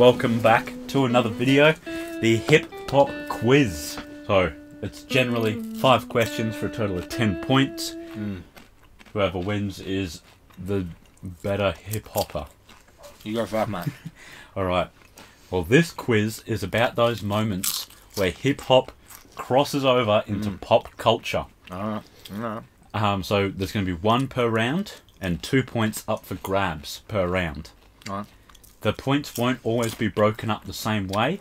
Welcome back to another video, the hip hop quiz. So, it's generally five questions for a total of 10 points. Whoever wins is the better hip hopper. You go first, man. Alright, well, this quiz is about those moments where hip hop crosses over into pop culture. Alright. Alright. Um, so, there's going to be one per round and two points up for grabs per round. Alright. The points won't always be broken up the same way,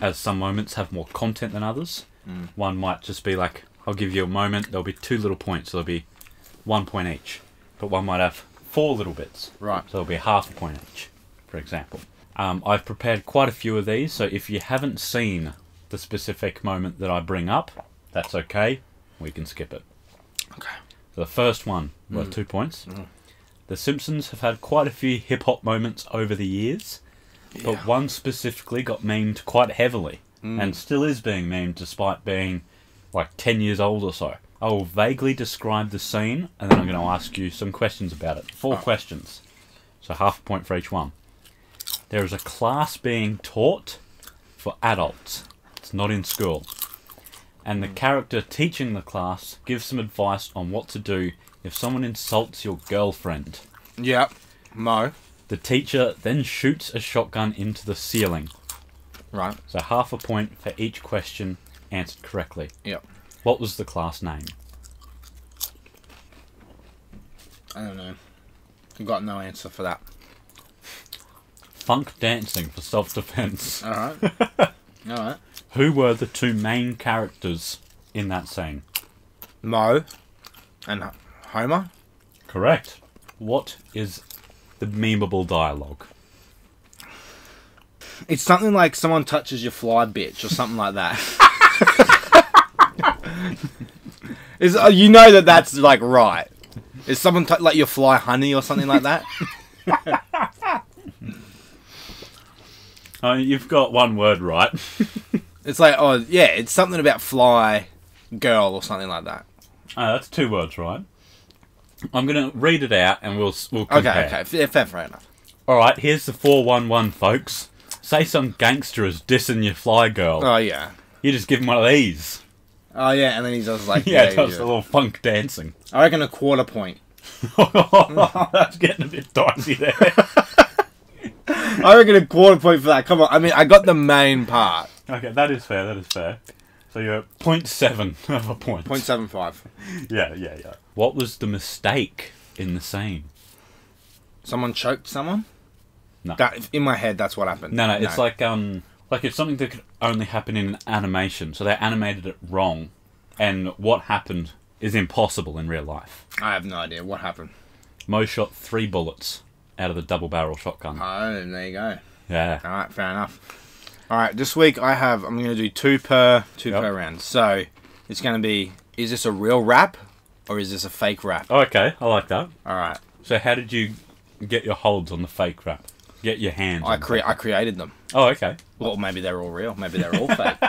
as some moments have more content than others. Mm. One might just be like, I'll give you a moment, there'll be two little points, so there'll be one point each. But one might have four little bits, Right. so there'll be half a point each, for example. Um, I've prepared quite a few of these, so if you haven't seen the specific moment that I bring up, that's okay, we can skip it. Okay. So the first one worth mm. two points. Mm. The Simpsons have had quite a few hip hop moments over the years, but one specifically got memed quite heavily mm. and still is being memed despite being like 10 years old or so. I will vaguely describe the scene and then I'm going to ask you some questions about it. Four oh. questions. So half a point for each one. There is a class being taught for adults. It's not in school. And the mm. character teaching the class gives some advice on what to do if someone insults your girlfriend. Yep. Moe. The teacher then shoots a shotgun into the ceiling. Right. So half a point for each question answered correctly. Yep. What was the class name? I don't know. I've got no answer for that. Funk dancing for self defense. Alright. Alright. Who were the two main characters in that scene? Moe. And Homer. Correct. What is the memeable dialogue? It's something like someone touches your fly bitch or something like that. Is uh, you know that that's like right? Is someone t- like your fly honey or something like that? Oh, you've got one word right. It's like oh yeah, it's something about fly girl or something like that. Oh, that's two words right. I'm gonna read it out and we'll we'll compare. okay, fair, fair, fair enough. All right, here's the four one one, folks. Say some gangster is dissing your fly girl. Oh yeah, You just give him one of these. oh yeah, and then he's just like Yeah, yeah, does a little funk dancing. I reckon a quarter point. That's getting a bit dicey there. I reckon a quarter point for that. Come on, I mean I got the main part. okay, that is fair. That is fair. So you're at point seven of a point. Point seven five. Yeah, yeah, yeah. What was the mistake in the scene? Someone choked someone. No. That in my head, that's what happened. No, no, it's like um, like it's something that could only happen in animation. So they animated it wrong, and what happened is impossible in real life. I have no idea what happened. Moe shot three bullets out of the double barrel shotgun. Oh, there you go. Yeah. All right, fair enough. All right, this week I have. I'm going to do two per two Yep. per round. So it's going to be. Is this a real rap or is this a fake rap? Oh, okay, I like that. All right, So how did you get your holds on the fake rap? Get your hands. I cre- I created them. Oh, okay. Well, maybe they're all real. Maybe they're all fake.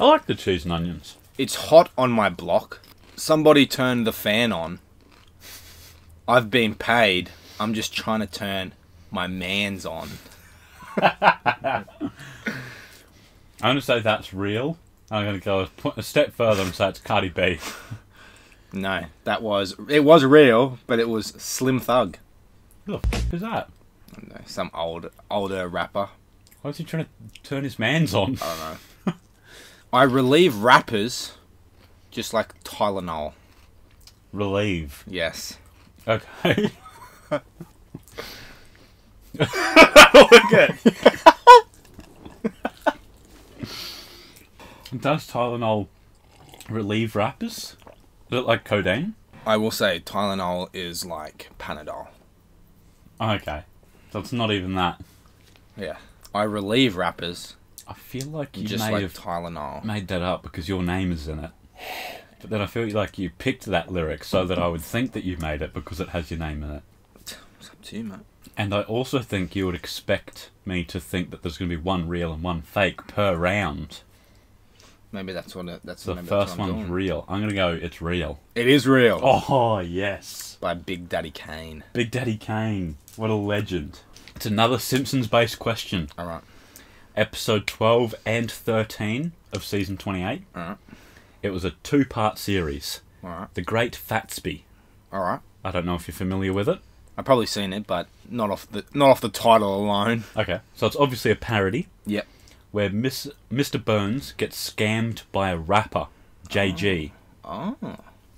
I like the cheese and onions. It's hot on my block. Somebody turned the fan on. I've been paid. I'm just trying to turn my man's on. I'm gonna say that's real. I'm gonna go a po- a step further and say it's Cardi B. No, that was it was real, but it was Slim Thug, Who the fuck is that? I don't know, some old older rapper. Why is he trying to turn his man's on? I don't know. I relieve rappers just like Tylenol. Relieve. Yes. Okay. okay. Does Tylenol relieve rappers? Is it like codeine? I will say Tylenol is like Panadol. Okay. So it's not even that. Yeah. I relieve rappers I feel like you just may like have Tylenol. made that up because your name is in it. But then I feel like you picked that lyric so that I would think that you made it because it has your name in it. It's up to you, mate. And I also think you would expect me to think that there's going to be one real and one fake per round. Maybe that's what it, that's The that's first what one's doing. real. I'm gonna go. It's real. It is real. Oh yes, By Big Daddy Kane. Big Daddy Kane. What a legend. It's another Simpsons-based question. All right. Episode 12 and 13 of season 28. All right. It was a two-part series. All right. The Great Fatsby. All right. I don't know if you're familiar with it. I've probably seen it, but not off the not off the title alone. Okay, so it's obviously a parody Yep. Where Miss, Mr. Burns gets scammed by a rapper, JG. Oh.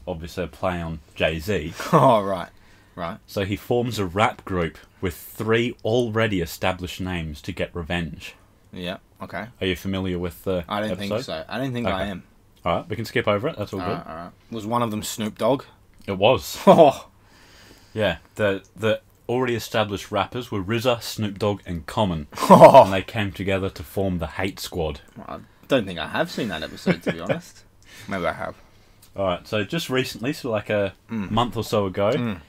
Obviously, a play on Jay Z. Oh right. Right. So he forms a rap group with three already established names to get revenge. Yeah. Okay. Are you familiar with the I don't episode? think so. I don't think I am. All right, we can skip over it. That's all All good. right. All right. Was one of them Snoop Dogg? It was. Oh. Yeah, the the already established rappers were RZA, Snoop Dogg, and Common, and they came together to form the Hate Squad. I don't think I have seen that episode to be honest. Maybe I have. All right, so just recently, so like a Mm. month or so ago, Mm.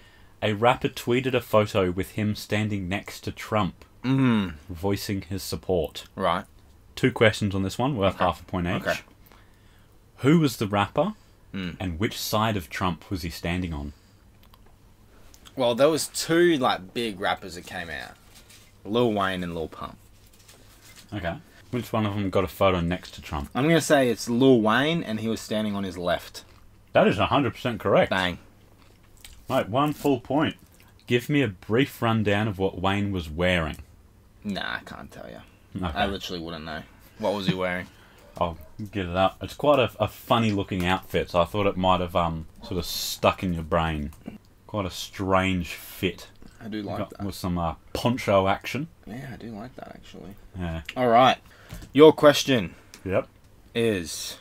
a rapper tweeted a photo with him standing next to Trump, Mm. voicing his support. Right. Two questions on this one, worth Okay. half a point each. Okay. Who was the rapper, Mm. and which side of Trump was he standing on? Well, there was two like big rappers that came out, Lil Wayne and Lil Pump. Okay. Which one of them got a photo next to Trump? I'm gonna say it's Lil Wayne, and he was standing on his left. That is 100% correct. Bang. Right, one full point. Give me a brief rundown of what Wayne was wearing. Nah, I can't tell you. Okay. I literally wouldn't know. What was he wearing? I'll get it up. It's quite a, a funny looking outfit, so I thought it might have um sort of stuck in your brain. Quite a strange fit. I do like Got- that. with some uh, poncho action. Yeah, I do like that actually. Yeah. All right. Your question Yep. is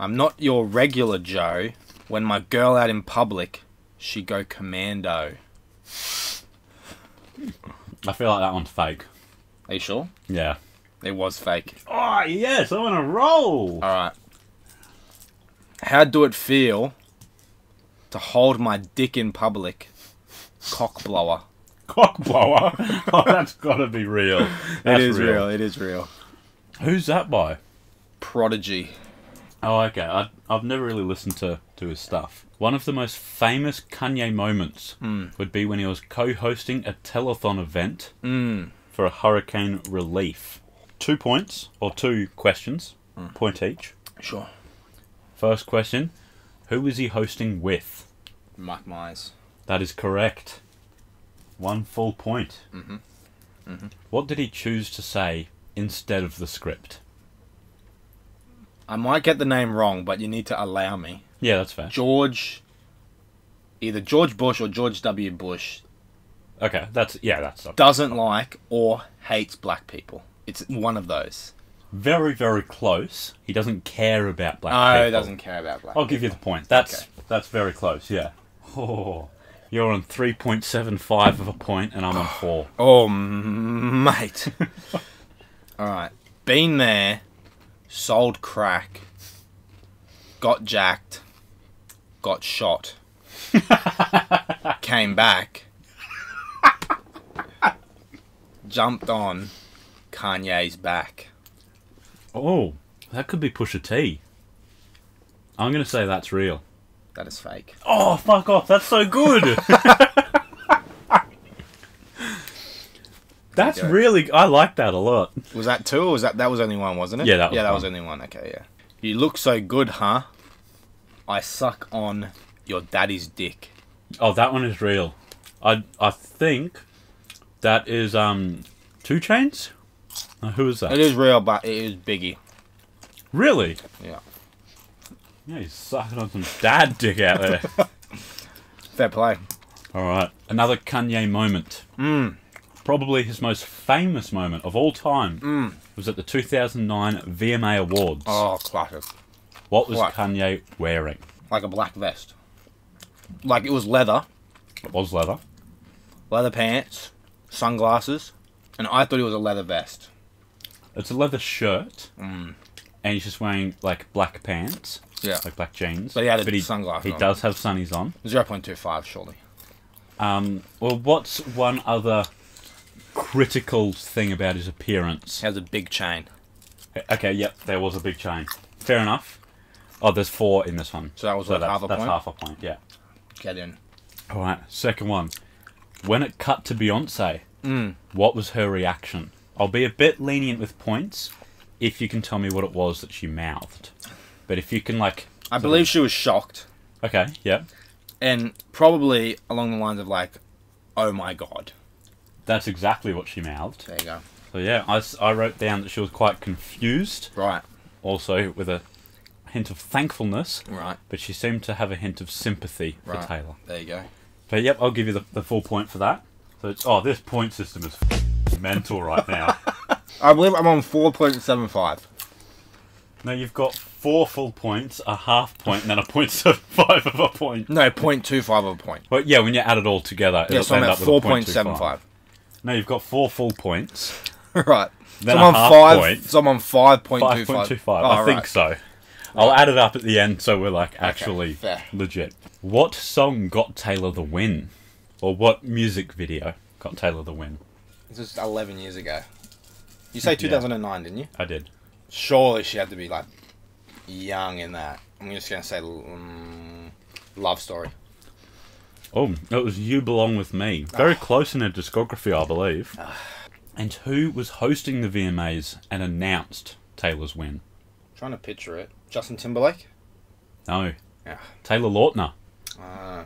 I'm not your regular Joe. When my girl out in public, she go commando. I feel like that one's fake. Are you sure? Yeah. It was fake. Oh yes, I'm on a roll. All right. How do it feel to hold my dick in public? Cock blower. Cock blower. oh, that's got to be real. That's it is real. It is real. Who's that by? Prodigy. Oh, okay. I, I've never really listened to, to his stuff. One of the most famous Kanye moments Hmm. would be when he was co-hosting a telethon event Mm. for a hurricane relief. Two points, or two questions, Hmm. point each. Sure. First question, who was he hosting with? Mike Myers. That is correct. One full point. Mhm. Mhm. What did he choose to say instead of the script? I might get the name wrong, but you need to allow me. Yeah, that's fair. George. Either George Bush or George W. Bush Okay, that's yeah, that's doesn't like or hates black people. It's one of those. Very very close. He doesn't care about black Oh, people. he doesn't care about black I'll give you the point. That's Okay. that's very close. Yeah. Oh, you're on three point seven five of a point, and I'm on four. Oh, mate. Alright. Been there, sold crack, got jacked, got shot, came back, jumped on Kanye's back. Oh, that could be Pusha T. I'm gonna say that's real. That is fake. Oh, fuck off! That's so good. that's really. I like that a lot. Was that two or was that that was only one, wasn't it? Yeah, that was yeah, that one. was only one. Okay, yeah. You look so good, huh? I suck on your daddy's dick. Oh, that one is real. I I think that is um, 2 Chainz. Uh, who is that? It is real, but it is Biggie. Really? Yeah. Yeah, he's sucking on some dad dick out there. Fair play. All right, another Kanye moment. Mm. Probably his most famous moment of all time Mm. was at the 2009 VMA Awards. Oh, classic. what was what? Kanye wearing? Like a black vest. Like it was leather, It was leather. leather pants, sunglasses, and I thought it was a leather vest. It's a leather shirt, Mm. and he's just wearing like black pants, Yeah. like black jeans. But he had a he, sunglasses He on. does have sunnies on. 0.25, surely. Um, well, what's one other critical thing about his appearance? He has a big chain. Okay, yep, there was a big chain. fair enough. Oh, there's four in this one. So that was so worth that's, half a point. that's point? half a point. Yeah. Get in. All right. Second one. When it cut to Beyonce, Mm. what was her reaction? I'll be a bit lenient with points if you can tell me what it was that she mouthed. But if you can, like, I believe she was shocked, okay, yeah, and probably along the lines of like, "Oh my god." that's exactly what she mouthed. There you go. So yeah, I, I wrote down that she was quite confused, Right. also with a hint of thankfulness, Right. but she seemed to have a hint of sympathy for Right. Taylor. There you go. But yep, I'll give you the, the full point for that. So it's oh, this point system is mental right now. I believe I'm on four point seven five. now you've got four full points, a half point, and then a point five of a point. No, point two five of a point. But yeah, when you add it all together, Yeah, it'll so I'm at up with a four point seven 0.25. five. No, you've got four full points. right. Then so a I'm on half five. point. So I'm on five point two Five point five. two five. Oh, I think right. so. I'll add it up at the end so we're like actually fair. legit. What song got Taylor the win? Or what music video got Taylor the win? This was eleven years ago. You say two thousand and nine, didn't you? I did. Surely she had to be like young in that. I'm just gonna say um, love story. Oh, it was You Belong With Me. Very close in her discography, I believe. And who was hosting the VMAs and announced Taylor's win? trying to picture it. Justin Timberlake. No. Yeah. Taylor Lautner. Ah.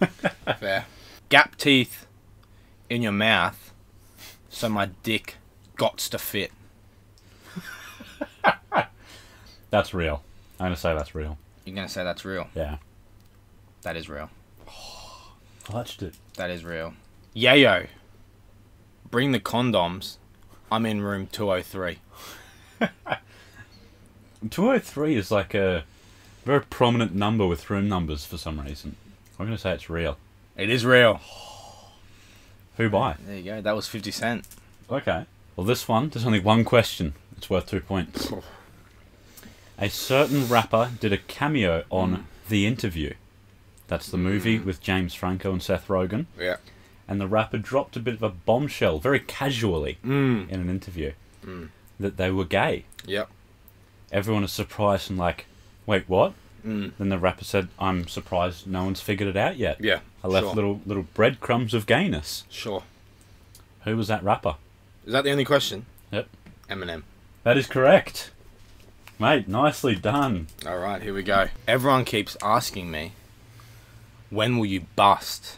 fair. Gap teeth in your mouth, so my dick gots to fit. That's real. I'm gonna say that's real. You're gonna say that's real. Yeah. That is real. Clutched it. That is real. Yayo. Bring the condoms. I'm in room 203. 203 is like a very prominent number with room numbers for some reason. I'm gonna say it's real. It is real. Who by? There you go. That was 50 Cent. Okay. Well, this one, there's only one question. It's worth two points. A certain rapper did a cameo on mm. The Interview. That's the movie mm. with James Franco and Seth Rogen. Yeah. And the rapper dropped a bit of a bombshell, very casually, Mm. in an interview, mm. that they were gay. Yep. Everyone is surprised and like, wait, what? Mm. Then the rapper said, I'm surprised no one's figured it out yet. Yeah. I left sure. little little breadcrumbs of gayness. Sure. Who was that rapper? Is that the only question? Yep. Eminem. That is correct. Mate, nicely done. All right, here we go. Everyone keeps asking me, when will you bust?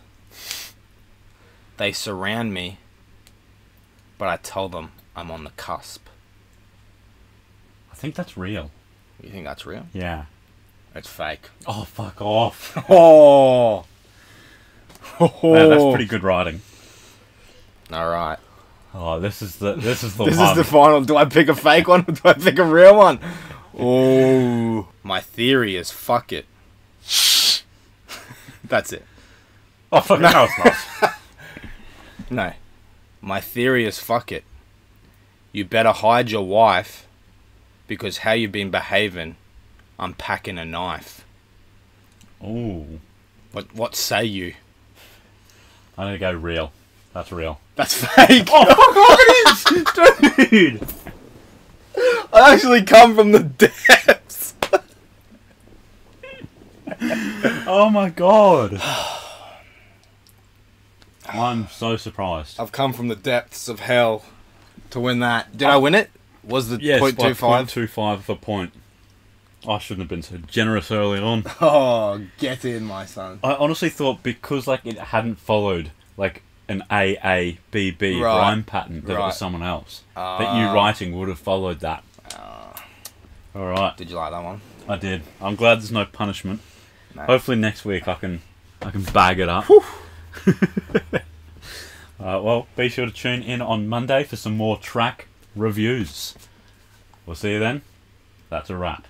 They surround me, but I tell them I'm on the cusp. I think that's real. You think that's real? Yeah. It's fake. Oh, fuck off. Oh. oh. Man, that's pretty good writing. All right. Oh, this is the this is the This one. is the final. Do I pick a fake one or do I pick a real one? Oh. My theory is fuck it. That's it. oh, fuck no, it's not. No. My theory is fuck it. You better hide your wife because how you've been behaving, I'm packing a knife. Ooh. What what say you? I'm gonna go real. That's real. That's fake. Oh, fuck off, it is! Dude! I actually come from the depths. Oh my god. I'm so surprised. I've come from the depths of hell to win that. Did I oh. win it? Was the Yes, point two five? 0.25 of a point. I shouldn't have been so generous early on. Oh, get in, my son. I honestly thought because like it hadn't followed like an A A B B Right. rhyme pattern that it Right. was someone else. that you Ah. writing would have followed that. All right, Did you like that one? I did. I'm glad there's no punishment. No. Hopefully next week I can I can bag it up. uh, well, be sure to tune in on Monday for some more track reviews. We'll see you then. That's a wrap.